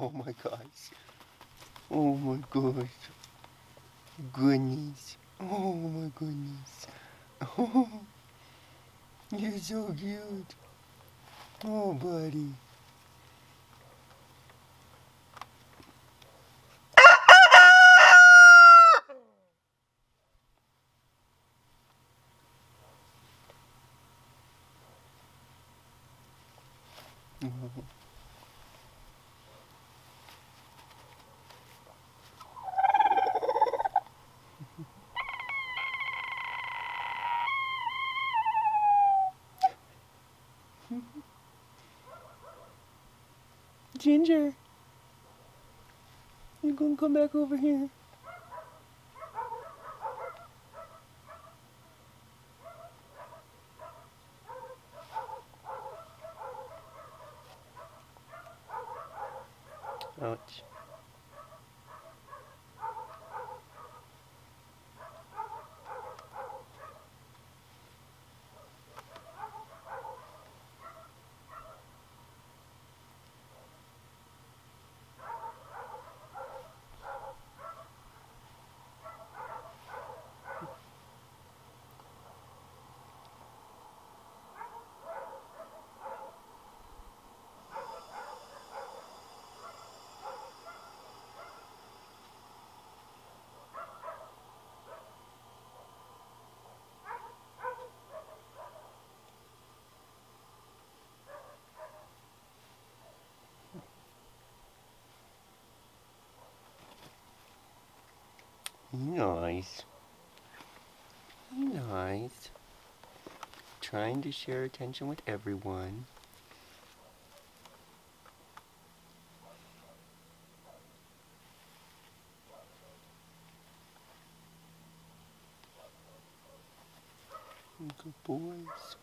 Oh my gosh. Oh my gosh. Goodness. Oh my goodness. Oh, you're so cute. Oh, buddy. Oh. Ginger, you gonna come back over here? Ouch. Nice. Nice. Trying to share attention with everyone. Good boys.